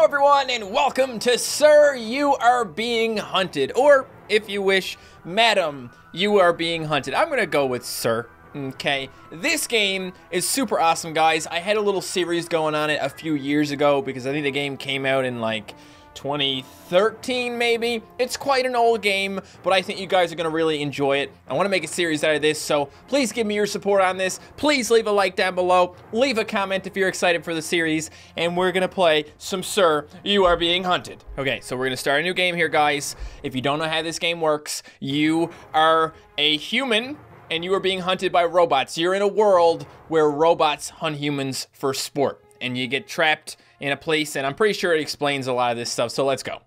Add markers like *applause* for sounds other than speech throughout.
Hello, everyone, and welcome to Sir, You Are Being Hunted. Or, if you wish, Madam, You Are Being Hunted. I'm gonna go with Sir. Okay, this game is super awesome, guys. I had a little series going on it a few years ago because I think the game came out in like 2013 maybe. It's quite an old game, but I think you guys are going to really enjoy it. I want to make a series out of this, so please give me your support on this. Please leave a like down below. Leave a comment if you're excited for the series, and we're going to play some Sir, You Are Being Hunted. Okay, so we're going to start a new game here, guys. If you don't know how this game works, you are a human and you are being hunted by robots. You're in a world where robots hunt humans for sport, and you get trapped in a place, and I'm pretty sure it explains a lot of this stuff, so let's go.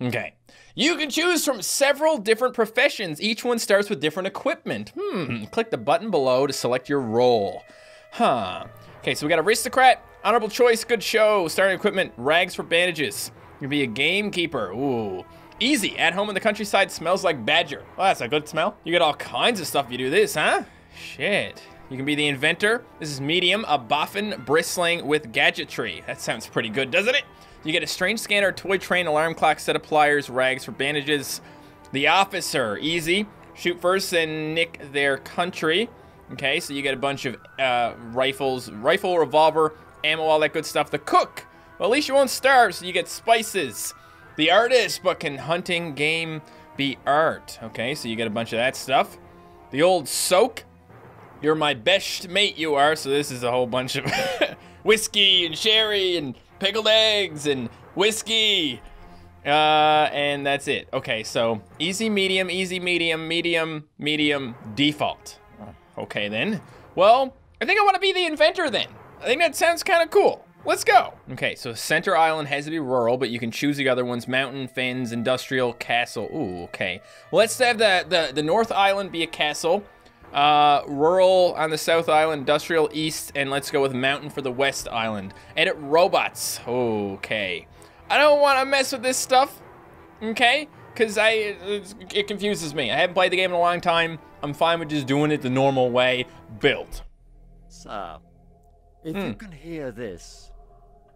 Okay. You can choose from several different professions. Each one starts with different equipment. Hmm, click the button below to select your role. Huh. Okay, so we got aristocrat, honorable choice, good show, starting equipment, rags for bandages. You can be a gamekeeper. Ooh. Easy, at home in the countryside, smells like badger. Well, that's a good smell. You get all kinds of stuff if you do this, huh? Shit. You can be the inventor. This is medium, a boffin bristling with gadgetry. That sounds pretty good, doesn't it? You get a strange scanner, toy train, alarm clock, set of pliers, rags for bandages. The officer, easy. Shoot first and nick their country. Okay, so you get a bunch of uh, rifles, rifle, revolver, ammo, all that good stuff. The cook, well, at least you won't starve, so you get spices. The artist, but can hunting game be art? Okay, so you get a bunch of that stuff. The old soak, you're my best mate, you are. So this is a whole bunch of *laughs* whiskey and sherry and pickled eggs and whiskey. Uh, and that's it. Okay, so easy, medium, easy, medium, medium, medium, default. Okay, then. Well, I think I want to be the inventor then. I think that sounds kind of cool. Let's go. Okay, so center island has to be rural, but you can choose the other ones. Mountain, fens, industrial, castle. Ooh, okay. Let's have the, the, the north island be a castle. Uh, rural on the South Island, industrial east, and let's go with mountain for the West Island. Edit robots. Okay. I don't want to mess with this stuff. Okay? Because I it confuses me. I haven't played the game in a long time. I'm fine with just doing it the normal way. Built. Sir, if hmm. you can hear this,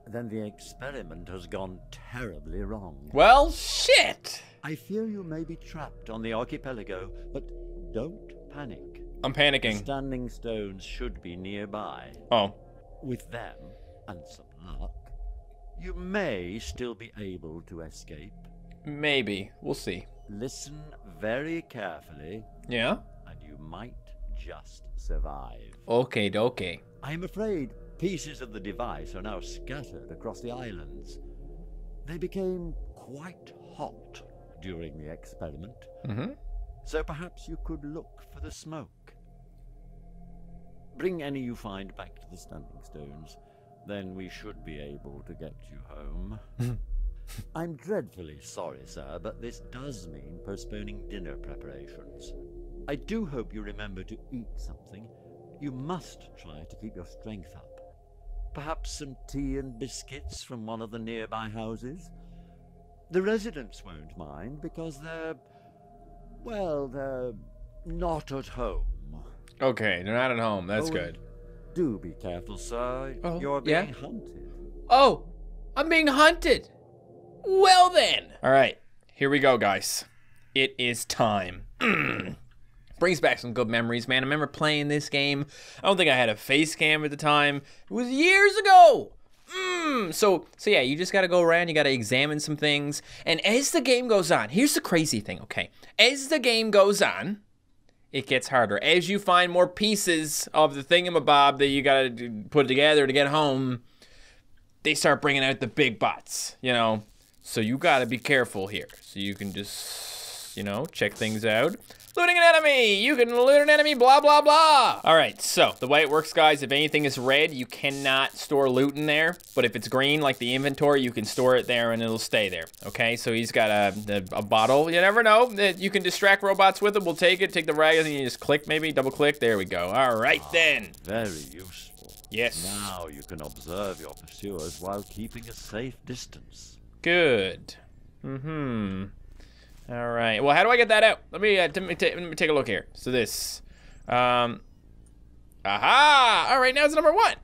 then the experiment has gone terribly wrong. Well, shit! I fear you may be trapped on the archipelago, but don't panic. I'm panicking. Standing stones should be nearby. Oh. With them, and some luck, you may still be able to escape. Maybe. We'll see. Listen very carefully. Yeah? And you might just survive. Okay, okay. I am afraid pieces of the device are now scattered across the islands. They became quite hot during the experiment. Mm-hmm. So perhaps you could look for the smoke. Bring any you find back to the Standing Stones. Then we should be able to get you home. *laughs* I'm dreadfully sorry, sir, but this does mean postponing dinner preparations. I do hope you remember to eat something. You must try to keep your strength up. Perhaps some tea and biscuits from one of the nearby houses? The residents won't mind because they're. well, they're not at home. Okay, they're not at home. That's oh, good. Do be careful, sir. Oh, You're being yeah? hunted. Oh, I'm being hunted. Well then. All right, here we go, guys. It is time. *clears throat* Brings back some good memories, man. I remember playing this game. I don't think I had a face cam at the time. It was years ago. Mm. So, so yeah, you just got to go around. You got to examine some things. And as the game goes on, here's the crazy thing. Okay, as the game goes on, it gets harder. As you find more pieces of the thingamabob that you got to put together to get home, they start bringing out the big bots, you know. So you got to be careful here. So you can just, you know, check things out. Looting an enemy! You can loot an enemy, blah, blah, blah! Alright, so, the way it works, guys, if anything is red, you cannot store loot in there. But if it's green, like the inventory, you can store it there and it'll stay there. Okay, so he's got a, a, a bottle. You never know. You can distract robots with it. We'll take it, take the rag, and you just click, maybe, double click. There we go. Alright, then. Very useful. Yes. Now you can observe your pursuers while keeping a safe distance. Good. Mm-hmm. All right. Well, how do I get that out? Let me, uh, let me, let me take a look here. So this. Um, aha! All right, now it's number one.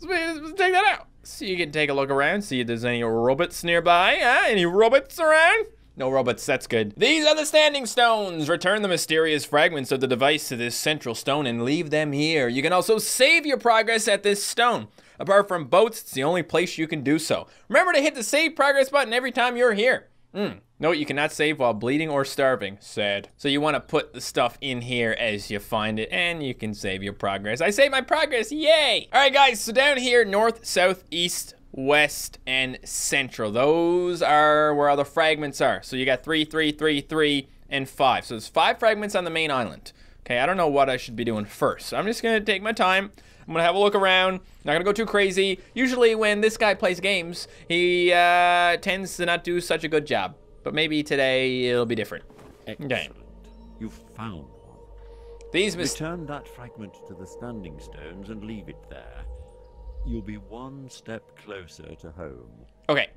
Let's, let's take that out. so you can take a look around, see if there's any robots nearby. Huh? Any robots around? No robots, that's good. These are the standing stones. Return the mysterious fragments of the device to this central stone and leave them here. You can also save your progress at this stone. Apart from boats, it's the only place you can do so. Remember to hit the save progress button every time you're here. Hmm. Note you cannot save while bleeding or starving. Sad. So you want to put the stuff in here as you find it, and you can save your progress. I save my progress, yay! All right, guys, so down here, north, south, east, west, and central. Those are where all the fragments are. So you got three, three, three, three, and five. So there's five fragments on the main island. Okay, I don't know what I should be doing first. So I'm just gonna take my time. I'm gonna have a look around. Not gonna go too crazy. Usually when this guy plays games, he uh, tends to not do such a good job. But maybe today it'll be different. Excellent. Okay. You've found one. These mis- Return that fragment to the standing stones and leave it there. You'll be one step closer to home. Okay.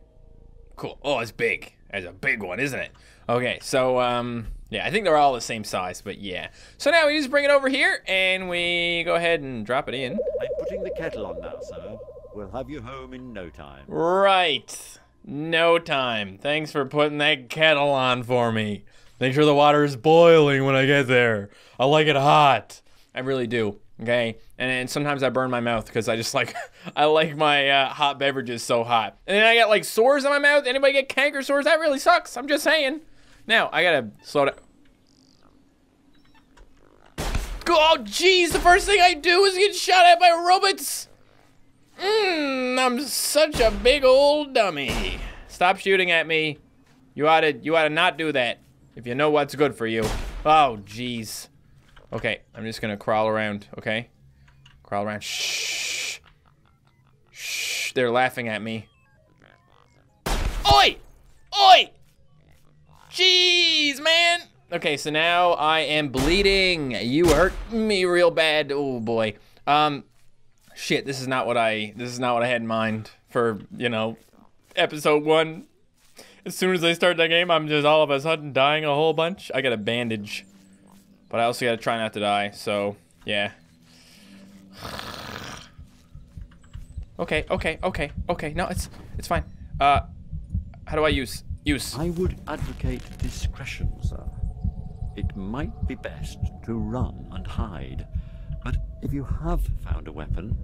Cool. Oh, it's big. It's a big one, isn't it? Okay, so um yeah, I think they're all the same size, but yeah. So now we just bring it over here and we go ahead and drop it in. I'm putting the kettle on now, sir. We'll have you home in no time. Right. No time. Thanks for putting that kettle on for me. Make sure the water is boiling when I get there. I like it hot. I really do. Okay. And, and sometimes I burn my mouth because I just like *laughs* I like my uh, hot beverages so hot. And then I get like sores in my mouth. Anybody get canker sores? That really sucks. I'm just saying. Now I gotta slow down. Oh, jeez! The first thing I do is get shot at by robots. Mmm, I'm such a big old dummy. Stop shooting at me. You ought to, you ought to not do that. If you know what's good for you. Oh, jeez. Okay, I'm just gonna crawl around, okay? Crawl around. Shh. Shh. They're laughing at me. Oi! Oi! Jeez, man! Okay, so now I am bleeding. You hurt me real bad. Oh boy. Um, shit, this is not what I this is not what I had in mind for, you know, episode one. As soon as I start that game, I'm just all of a sudden dying a whole bunch. I got a bandage. But I also gotta try not to die, so yeah. *sighs* Okay, okay, okay, okay. No, it's it's fine. Uh how do I use use? I would advocate discretion, sir. It might be best to run and hide, but if you have found a weapon,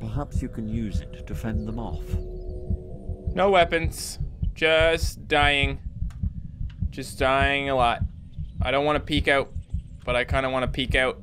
perhaps you can use it to fend them off. No weapons. Just dying. Just dying a lot. I don't want to peek out, but I kind of want to peek out.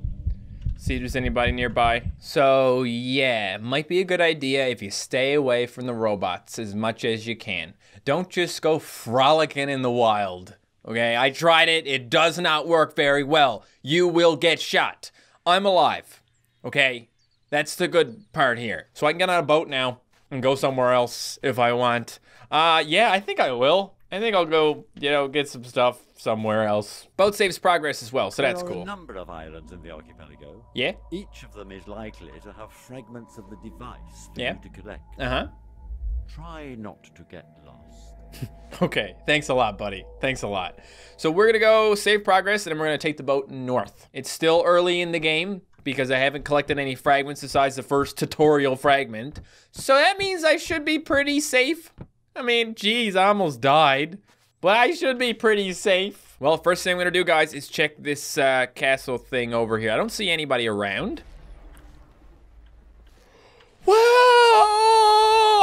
See if there's anybody nearby. So, yeah, might be a good idea if you stay away from the robots as much as you can. Don't just go frolicking in the wild. Okay, I tried it. It does not work very well. You will get shot. I'm alive. Okay, that's the good part here. So I can get on a boat now and go somewhere else if I want. Uh, yeah, I think I will. I think I'll go, you know, get some stuff somewhere else. Boat saves progress as well, so that's there are cool. a number of islands in the archipelago. Yeah? Each of them is likely to have fragments of the device for Yeah. you to collect. Uh huh. Try not to get lost. *laughs* Okay, thanks a lot, buddy. Thanks a lot. So we're gonna go save progress, and we're gonna take the boat north. It's still early in the game because I haven't collected any fragments besides the first tutorial fragment. So that means I should be pretty safe. I mean, geez, I almost died, but I should be pretty safe. Well, first thing I'm gonna do, guys, is check this uh, castle thing over here. I don't see anybody around. Whoa!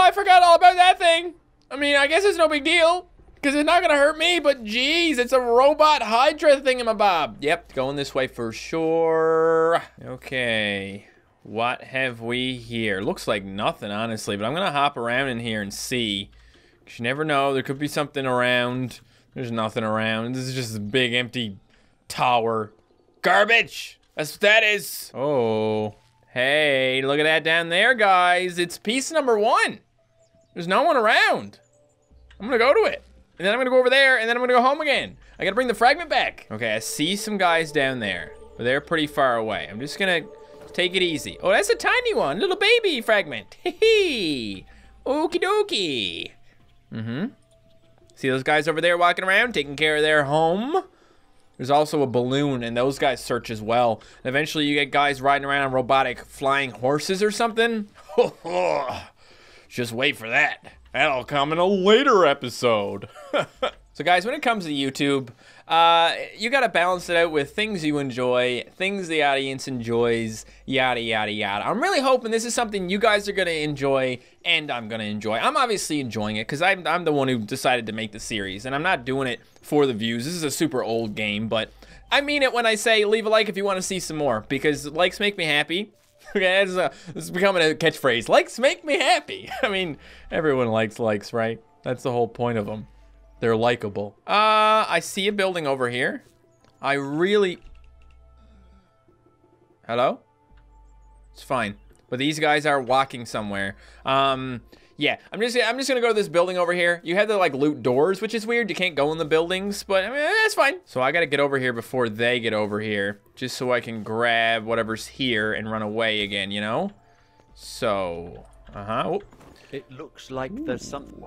I forgot all about that thing. I mean, I guess it's no big deal. Because it's not going to hurt me, but geez, it's a robot Hydra thingamabob. Yep, going this way for sure. Okay, what have we here? Looks like nothing, honestly, but I'm going to hop around in here and see. 'Cause you never know, there could be something around. There's nothing around. This is just a big empty tower. Garbage! That's what that is. Oh, hey, look at that down there, guys. It's piece number one. There's no one around. I'm gonna go to it. And then I'm gonna go over there, and then I'm gonna go home again. I gotta bring the fragment back. Okay, I see some guys down there, but they're pretty far away. I'm just gonna take it easy. Oh, that's a tiny one, little baby fragment. *laughs* Hee hee. Okie dokie. Mm-hmm. See those guys over there walking around, taking care of their home? There's also a balloon, and those guys search as well. And eventually, you get guys riding around on robotic flying horses or something. *laughs* Just wait for that. That'll come in a later episode. *laughs* so, guys, when it comes to YouTube, uh, you got to balance it out with things you enjoy, things the audience enjoys, yada, yada, yada. I'm really hoping this is something you guys are going to enjoy and I'm going to enjoy. I'm obviously enjoying it because I'm, I'm the one who decided to make the series, and I'm not doing it for the views. This is a super old game, but I mean it when I say leave a like if you want to see some more because likes make me happy. Okay, it's, a, this is becoming a catchphrase. Likes make me happy. *laughs* I mean, everyone likes likes, right? That's the whole point of them. They're likable. Uh, I see a building over here. I really... Hello? It's fine. But these guys are walking somewhere. Um, yeah, I'm just I'm just gonna go to this building over here. You have to like loot doors, which is weird. You can't go in the buildings, but I mean that's fine. So I gotta get over here before they get over here, just so I can grab whatever's here and run away again. You know? So, uh huh. It looks like Ooh. there's some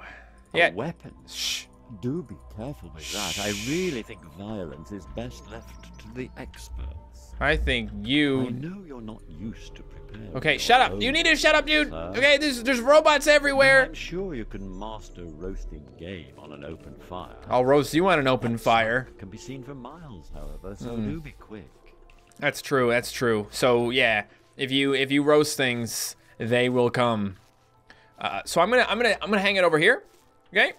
yeah. weapon. Shh. Do be careful with that. I really think violence is best left to the experts. I think you. I know you're not used to Okay, shut up. You need to shut up, dude. Okay, there's there's robots everywhere. I'm sure you can master roasting game on an open fire. I'll roast you on an open fire. Can be seen for miles, however, so mm. do be quick. That's true. That's true. So yeah, if you if you roast things, they will come. Uh, so I'm gonna I'm gonna I'm gonna hang it over here. Okay.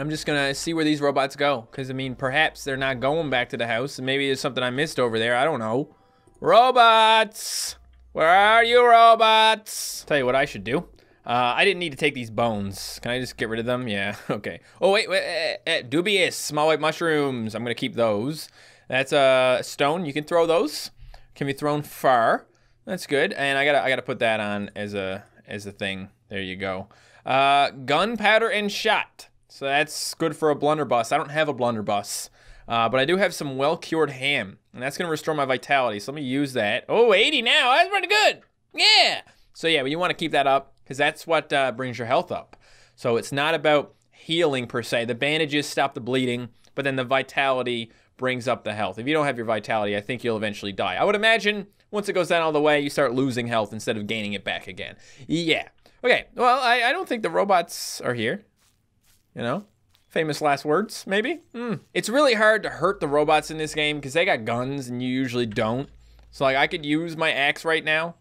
I'm just gonna see where these robots go, because I mean, perhaps they're not going back to the house, maybe there's something I missed over there. I don't know. Robots. Where are you, robots? Tell you what I should do. Uh, I didn't need to take these bones. Can I just get rid of them? Yeah, *laughs* okay. Oh, wait, wait, eh, eh, dubious, small white mushrooms. I'm gonna keep those. That's a stone, you can throw those. Can be thrown far. That's good, and I gotta, I gotta put that on as a, as a thing. There you go. Uh, gunpowder and shot. So that's good for a blunderbuss. I don't have a blunderbuss. Uh, but I do have some well-cured ham, and that's gonna restore my vitality. So let me use that. Oh, 80 now, that's pretty good. Yeah. So yeah, but you wanna keep that up, because that's what uh, brings your health up. So it's not about healing per se. The bandages stop the bleeding, but then the vitality brings up the health. If you don't have your vitality, I think you'll eventually die. I would imagine once it goes down all the way, you start losing health instead of gaining it back again. Yeah. Okay, well, I, I don't think the robots are here. You know? Famous last words, maybe? Mm. It's really hard to hurt the robots in this game because they got guns and you usually don't. So like I could use my axe right now,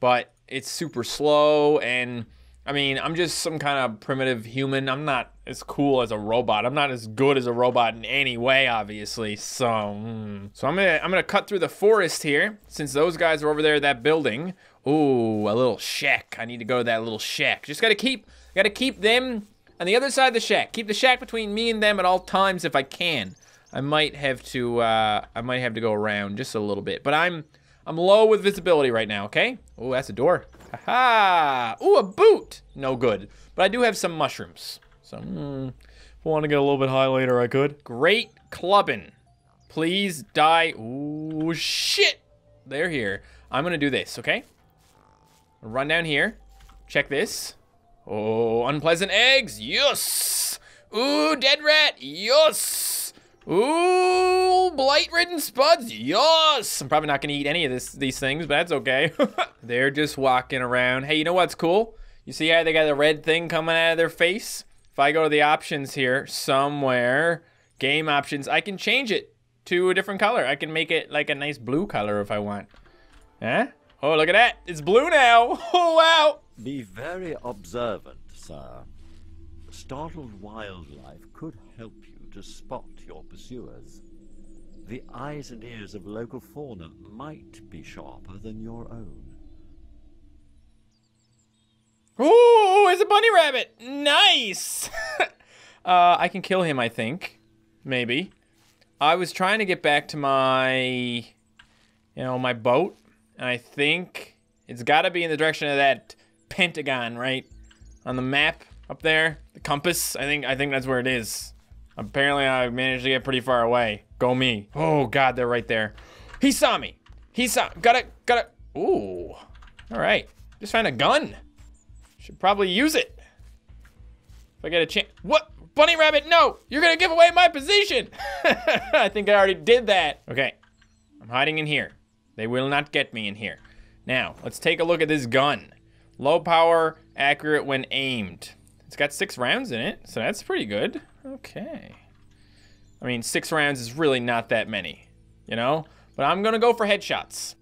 but it's super slow and I mean, I'm just some kind of primitive human. I'm not as cool as a robot. I'm not as good as a robot in any way, obviously. So, mm. so I'm gonna I'm gonna cut through the forest here since those guys are over there at that building. Ooh, a little shack. I need to go to that little shack. Just gotta keep gotta keep them on the other side of the shack. Keep the shack between me and them at all times if I can. I might have to, uh, I might have to go around just a little bit. But I'm, I'm low with visibility right now, okay? Oh, that's a door. Ha ha! Ooh, a boot! No good. But I do have some mushrooms. So, mm, if I want to get a little bit high later, I could. Great clubbing. Please die. Ooh, shit! They're here. I'm gonna do this, okay? Run down here. Check this. Oh, unpleasant eggs. Yes. Ooh, dead rat. Yes. Ooh, blight-ridden spuds. Yes. I'm probably not going to eat any of this, these things, but that's okay. *laughs* They're just walking around. Hey, you know what's cool? You see how they got a red thing coming out of their face? If I go to the options here somewhere, game options, I can change it to a different color. I can make it like a nice blue color if I want. Huh? Oh, look at that. It's blue now. *laughs* Oh, wow. Be very observant, sir. Startled wildlife could help you to spot your pursuers. The eyes and ears of local fauna might be sharper than your own. Ooh, it's a bunny rabbit! Nice! *laughs* uh, I can kill him, I think. Maybe. I was trying to get back to my, you know, my boat. And I think it's got to be in the direction of that pentagon, right? On the map up there, the compass. I think I think that's where it is. Apparently, I managed to get pretty far away. Go me. Oh God, they're right there. He saw me. He saw. Got it. Got it. Ooh. All right. Just found a gun. Should probably use it. If I get a chance. What? Bunny rabbit, no! You're gonna give away my position! *laughs* I think I already did that. Okay. I'm hiding in here. They will not get me in here. Now, let's take a look at this gun. Low power, accurate when aimed. It's got six rounds in it, so that's pretty good. Okay. I mean, six rounds is really not that many, you know? But I'm gonna go for headshots.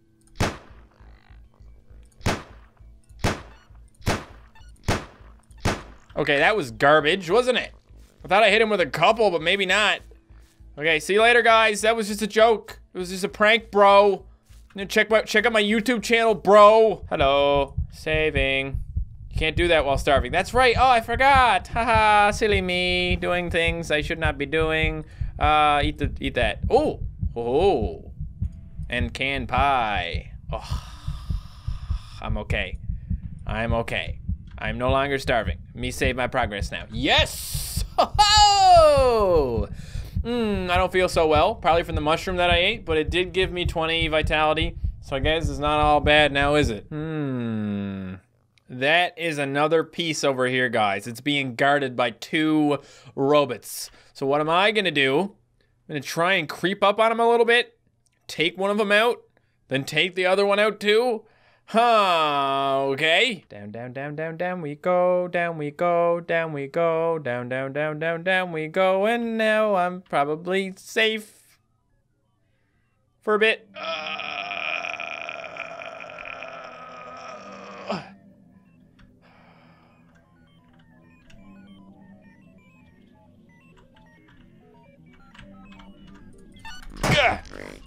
Okay, that was garbage, wasn't it? I thought I hit him with a couple, but maybe not. Okay, see you later, guys. That was just a joke. It was just a prank, bro. Check my check out my YouTube channel, bro. Hello. Saving. You can't do that while starving. That's right. Oh, I forgot. *laughs* Haha, silly me. Doing things I should not be doing. Uh, eat the eat that. Oh. Oh. And canned pie. Oh. I'm okay. I'm okay. I'm no longer starving. Me save my progress now. Yes! *laughs* Oh! Hmm, I don't feel so well. Probably from the mushroom that I ate, but it did give me 20 vitality. So I guess it's not all bad now, is it? Hmm. That is another piece over here, guys. It's being guarded by two robots. So what am I going to do? I'm going to try and creep up on them a little bit, take one of them out, then take the other one out too. Huh, okay. Down, down, down, down, down we go, down we go, down we go, down, down, down, down, down we go, and now I'm probably safe for a bit. Uh...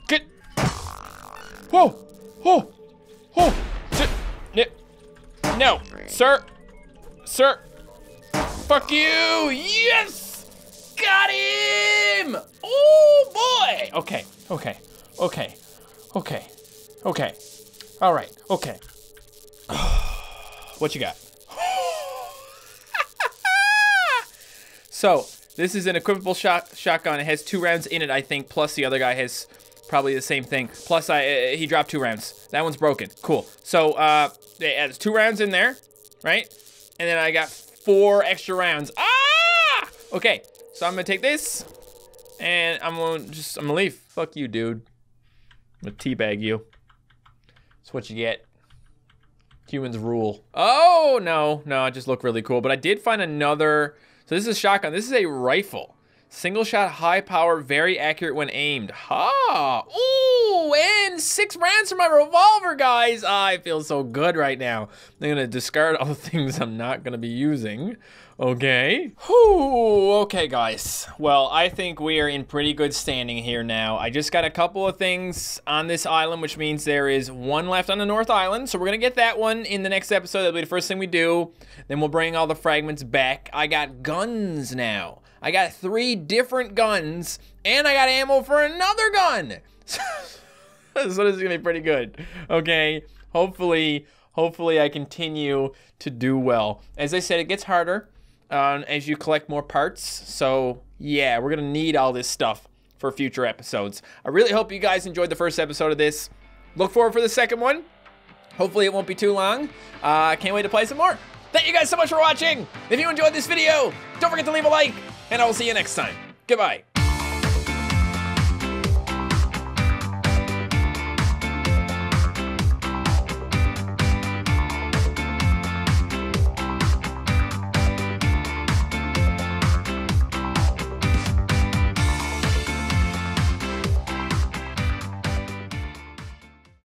Get. Whoa! Whoa! Oh! Sir! Sir! Fuck you! Yes! Got him! Oh boy! Okay, okay, okay, okay, okay. All right, okay. *sighs* what you got? *laughs* so, this is an equipable shot shotgun. It has two rounds in it, I think, plus the other guy has probably the same thing. Plus, I uh, he dropped two rounds. That one's broken. Cool. So, uh, there's two rounds in there, right? And then I got four extra rounds. Ah! Okay, so I'm gonna take this, and I'm gonna just, I'm gonna leave. Fuck you, dude. I'm gonna teabag you. That's what you get. Humans rule. Oh, no, no, I just look really cool. But I did find another, so this is a shotgun. This is a rifle. Single shot, high power, very accurate when aimed. Ha! Ooh, and six rounds for my revolver, guys. Ah, I feel so good right now. I'm gonna discard all *laughs* the things I'm not gonna be using. Okay. Whew, okay, guys. Well, I think we are in pretty good standing here now. I just got a couple of things on this island, which means there is one left on the North Island. So we're to get that one in the next episode. That'll be the first thing we do. Then we'll bring all the fragments back. I got guns now. I got three different guns, and I got ammo for another gun. *laughs* so this is gonna be pretty good. Okay, hopefully, hopefully I continue to do well. As I said, it gets harder uh, as you collect more parts. So yeah, we're gonna need all this stuff for future episodes. I really hope you guys enjoyed the first episode of this. Look forward for the second one. Hopefully it won't be too long. Uh, I uh, can't wait to play some more. Thank you guys so much for watching. If you enjoyed this video, don't forget to leave a like, and I will see you next time. Goodbye.